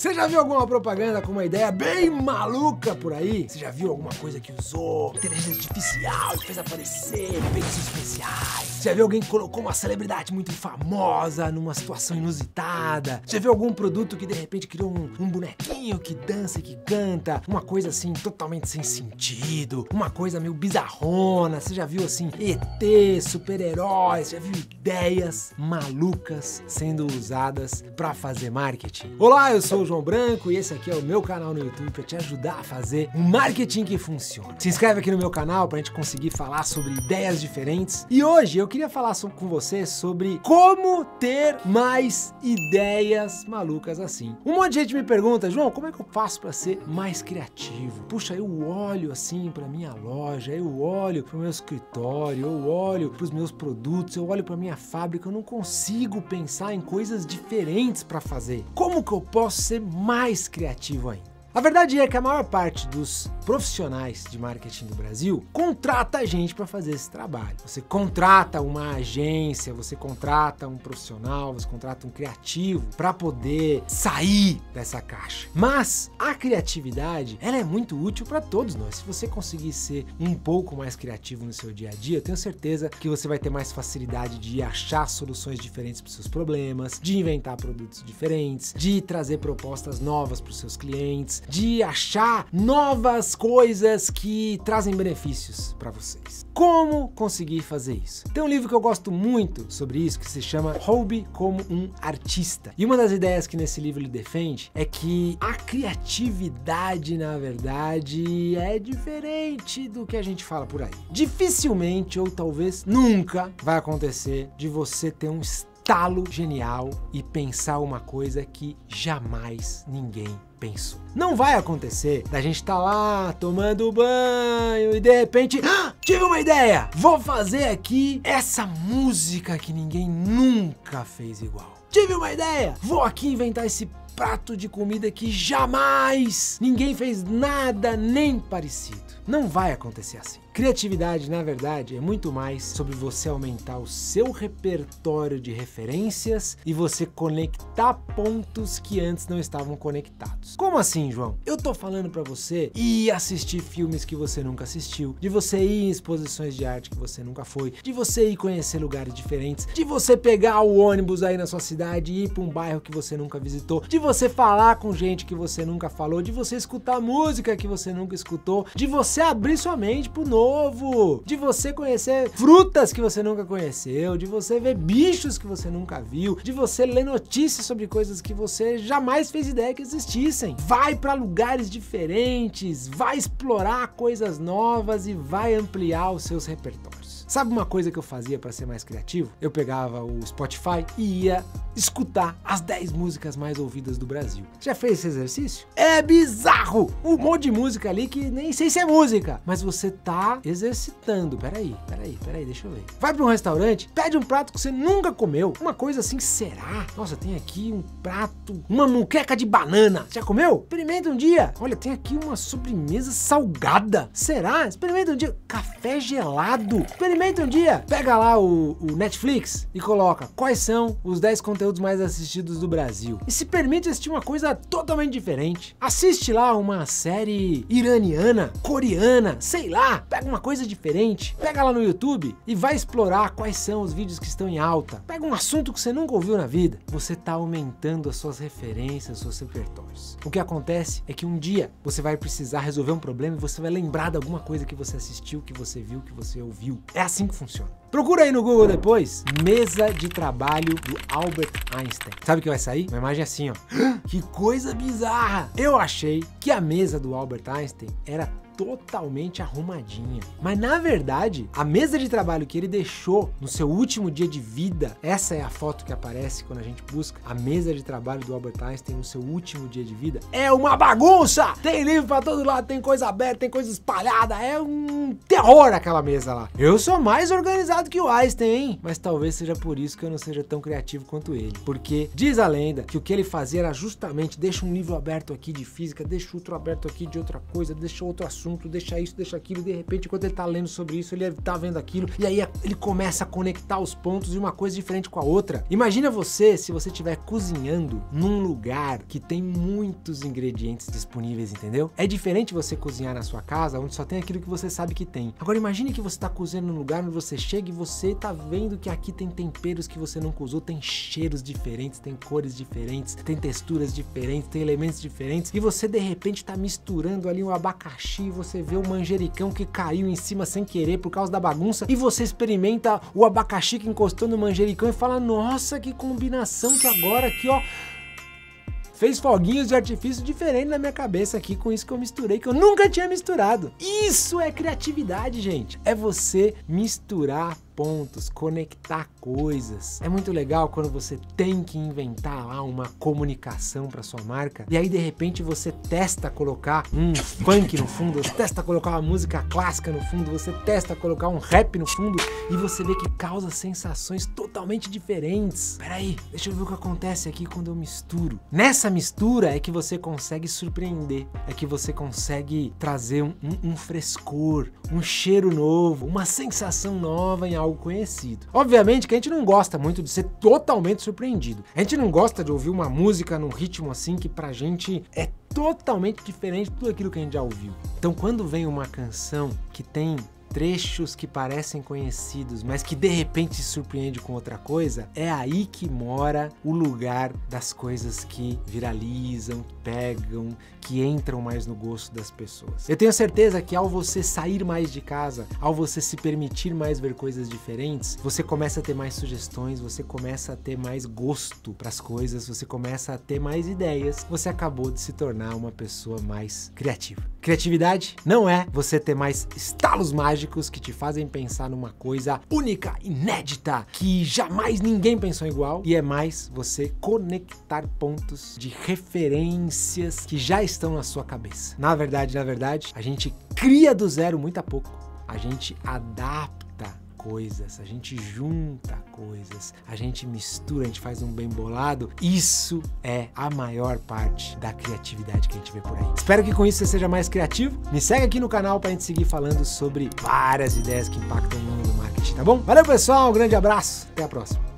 Você já viu alguma propaganda com uma ideia bem maluca por aí? Você já viu alguma coisa que usou inteligência artificial e fez aparecer efeitos especiais? Você já viu alguém que colocou uma celebridade muito famosa numa situação inusitada? Você já viu algum produto que de repente criou um, um bonequinho que dança e que canta? Uma coisa assim totalmente sem sentido, uma coisa meio bizarrona. Você já viu assim ET, super-heróis? Já viu ideias malucas sendo usadas para fazer marketing? Olá, eu sou o João Branco e esse aqui é o meu canal no YouTube para te ajudar a fazer um marketing que funciona. Se inscreve aqui no meu canal para a gente conseguir falar sobre ideias diferentes. E hoje eu queria falar com você sobre como ter mais ideias malucas assim. Um monte de gente me pergunta, João, como é que eu faço para ser mais criativo? Puxa, eu olho assim para minha loja, eu olho para o meu escritório, eu olho para os meus produtos, eu olho para minha fábrica, eu não consigo pensar em coisas diferentes para fazer. Como que eu posso ser mais criativo ainda. A verdade é que a maior parte dos profissionais de marketing do Brasil contrata gente para fazer esse trabalho. Você contrata uma agência, você contrata um profissional, você contrata um criativo para poder sair dessa caixa. Mas a criatividade, ela é muito útil para todos nós. Se você conseguir ser um pouco mais criativo no seu dia a dia, eu tenho certeza que você vai ter mais facilidade de achar soluções diferentes para seus problemas, de inventar produtos diferentes, de trazer propostas novas para os seus clientes de achar novas coisas que trazem benefícios para vocês. Como conseguir fazer isso? Tem um livro que eu gosto muito sobre isso que se chama Hobby como um artista. E uma das ideias que nesse livro ele defende é que a criatividade, na verdade, é diferente do que a gente fala por aí. Dificilmente ou talvez nunca vai acontecer de você ter um estalo genial e pensar uma coisa que jamais ninguém pensou. Não vai acontecer da gente estar tá lá tomando banho e de repente, ah, tive uma ideia! Vou fazer aqui essa música que ninguém nunca fez igual. Tive uma ideia! Vou aqui inventar esse prato de comida que jamais ninguém fez nada nem parecido. Não vai acontecer assim. Criatividade, na verdade, é muito mais sobre você aumentar o seu repertório de referências e você conectar pontos que antes não estavam conectados. Como assim, João? Eu tô falando para você ir assistir filmes que você nunca assistiu, de você ir em exposições de arte que você nunca foi, de você ir conhecer lugares diferentes, de você pegar o ônibus aí na sua cidade e ir para um bairro que você nunca visitou, de você falar com gente que você nunca falou, de você escutar música que você nunca escutou, de você abrir sua mente pro novo, de você conhecer frutas que você nunca conheceu, de você ver bichos que você nunca viu, de você ler notícias sobre coisas que você jamais fez ideia que existissem. Vai para lugares diferentes, vai explorar coisas novas e vai ampliar os seus repertórios. Sabe uma coisa que eu fazia para ser mais criativo? Eu pegava o Spotify e ia escutar as 10 músicas mais ouvidas do Brasil. Já fez esse exercício? É bizarro! Um monte de música ali que nem sei se é música, mas você tá exercitando. Peraí, peraí, peraí, deixa eu ver. Vai para um restaurante, pede um prato que você nunca comeu. Uma coisa assim, será? Nossa, tem aqui um prato, uma muqueca de banana. Já comeu? Experimenta um dia. Olha, tem aqui uma sobremesa salgada. Será? Experimenta um dia. Café gelado. Experimenta um dia, pega lá o, o, Netflix e coloca quais são os 10 conteúdos mais assistidos do Brasil. E se permite assistir uma coisa totalmente diferente. Assiste lá uma série iraniana, coreana, sei lá, pega uma coisa diferente. Pega lá no YouTube e vai explorar quais são os vídeos que estão em alta. Pega um assunto que você nunca ouviu na vida. Você está aumentando as suas referências, os seus repertórios. O que acontece é que um dia você vai precisar resolver um problema e você vai lembrar de alguma coisa que você assistiu, que você viu, que você ouviu. É assim que funciona. Procura aí no Google depois, mesa de trabalho do Albert Einstein. Sabe o que vai sair? Uma imagem assim, ó. Que coisa bizarra! Eu achei que a mesa do Albert Einstein era totalmente arrumadinha. Mas na verdade, a mesa de trabalho que ele deixou no seu último dia de vida, essa é a foto que aparece quando a gente busca a mesa de trabalho do Albert Einstein no seu último dia de vida, é uma bagunça! Tem livro para todo lado, tem coisa aberta, tem coisa espalhada, é um terror aquela mesa lá. Eu sou mais organizado que o Einstein, hein? Mas talvez seja por isso que eu não seja tão criativo quanto ele. Porque diz a lenda que o que ele fazia era justamente deixa um livro aberto aqui de física, deixa outro aberto aqui de outra coisa, deixa outro assunto, deixa isso, deixa aquilo, e de repente, enquanto ele tá lendo sobre isso, ele tá vendo aquilo, e aí ele começa a conectar os pontos de uma coisa diferente com a outra. Imagina você se você estiver cozinhando num lugar que tem muitos ingredientes disponíveis, entendeu? É diferente você cozinhar na sua casa, onde só tem aquilo que você sabe que tem. Agora imagine que você está cozinhando num lugar onde você chega e você tá vendo que aqui tem temperos que você nunca usou, tem cheiros diferentes, tem cores diferentes, tem texturas diferentes, tem elementos diferentes, e você de repente tá misturando ali um abacaxi, você vê o manjericão que caiu em cima sem querer por causa da bagunça, e você experimenta o abacaxi que encostou no manjericão e fala: "Nossa, que combinação que agora aqui, ó, fez foguinhos de artifício diferente na minha cabeça aqui com isso que eu misturei, que eu nunca tinha misturado. Isso é criatividade, gente. É você misturar pontos, conectar coisas. É muito legal quando você tem que inventar lá uma comunicação para sua marca e aí de repente você testa colocar um funk no fundo, você testa colocar uma música clássica no fundo, você testa colocar um rap no fundo e você vê que causa sensações totalmente diferentes. Peraí, deixa eu ver o que acontece aqui quando eu misturo. Nessa mistura é que você consegue surpreender, é que você consegue trazer um, um, um frescor, um cheiro novo, uma sensação nova em algo algo conhecido. Obviamente que a gente não gosta muito de ser totalmente surpreendido. A gente não gosta de ouvir uma música num ritmo assim que pra gente é totalmente diferente de tudo aquilo que a gente já ouviu. Então quando vem uma canção que tem trechos que parecem conhecidos, mas que de repente se surpreende com outra coisa, é aí que mora o lugar das coisas que viralizam, pegam, que entram mais no gosto das pessoas. Eu tenho certeza que ao você sair mais de casa, ao você se permitir mais ver coisas diferentes, você começa a ter mais sugestões, você começa a ter mais gosto para as coisas, você começa a ter mais ideias, você acabou de se tornar uma pessoa mais criativa. Criatividade não é você ter mais estalos mágicos que te fazem pensar numa coisa única, inédita, que jamais ninguém pensou igual, e é mais você conectar pontos de referências que já estão na sua cabeça. Na verdade, na verdade, a gente cria do zero muito a pouco. A gente adapta coisas, a gente junta coisas, a gente mistura, a gente faz um bem bolado. Isso é a maior parte da criatividade que a gente vê por aí. Espero que com isso você seja mais criativo. Me segue aqui no canal pra gente seguir falando sobre várias ideias que impactam o mundo do marketing, tá bom? Valeu, pessoal, um grande abraço, até a próxima.